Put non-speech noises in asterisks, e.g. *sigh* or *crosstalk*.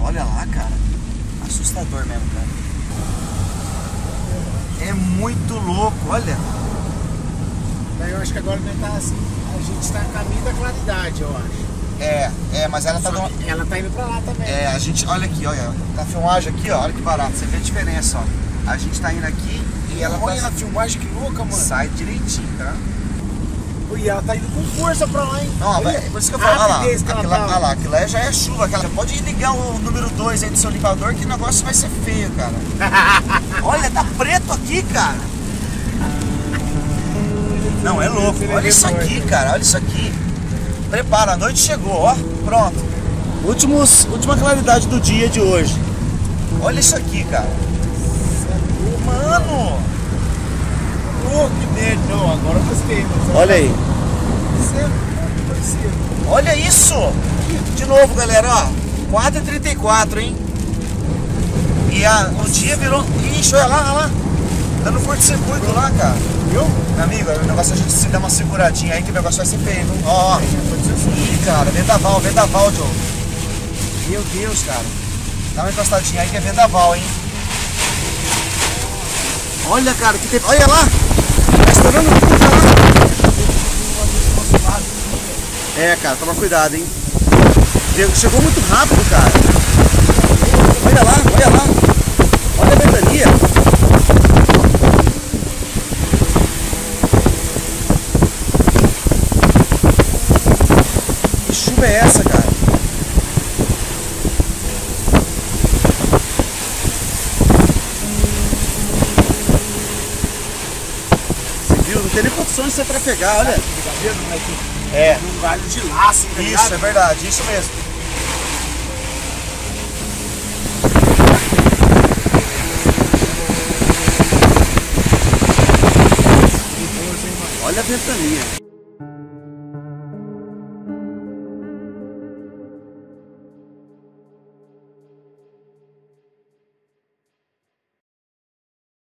Olha lá, cara. Assustador mesmo, cara. É muito louco, olha. Daí eu acho que agora tá assim, a gente está no caminho da claridade, eu acho. É, é, mas ela tá dando. que ela tá indo pra lá também. É, a gente, olha aqui, olha, na filmagem aqui, ó, olha que barato, você vê a diferença, ó. A gente tá indo aqui e ela Olha tá, na filmagem que louca, mano. sai direitinho, tá? E ela tá indo com força pra lá, hein? Não, Olha é por isso que eu falo, olha lá, rapidez que ela aquilo, lá- tá. olha lá, aquilo já é chuva, aquela, pode ligar o número 2 aí do seu limpador que o negócio vai ser feio, cara. *laughs* olha, tá preto aqui, cara. Não, é louco, olha isso aqui, cara, olha isso aqui. Prepara, a noite chegou, ó, pronto. Últimos, última claridade do dia de hoje. Olha isso aqui, cara. Mano, Pô, que medo. Não, agora eu gostei. Mas olha aí. Olha isso! De novo, galera, ó. 4h34, hein? E a, o dia virou. Ixi, olha lá, olha lá. Dando curto-circuito lá, cara. Viu? Meu amigo, o negócio é a gente se dar uma seguradinha aí que o negócio vai ser feio, viu? Ó, ó. Ih, cara, vendaval, vendaval, Joe. Meu Deus, cara. Dá uma encostadinha aí que é vendaval, hein? Olha, cara, que tem. Olha lá! Tá estourando tudo, olha lá. É, cara, toma cuidado, hein? Chegou muito rápido, cara. Olha lá, olha lá. Olha a ventania. Que chuva é essa, cara? Você viu? Não tem nem condições de você trafegar, olha. É. Um galho de laço, tá Isso, ligado? é verdade, isso mesmo. Olha a ventania.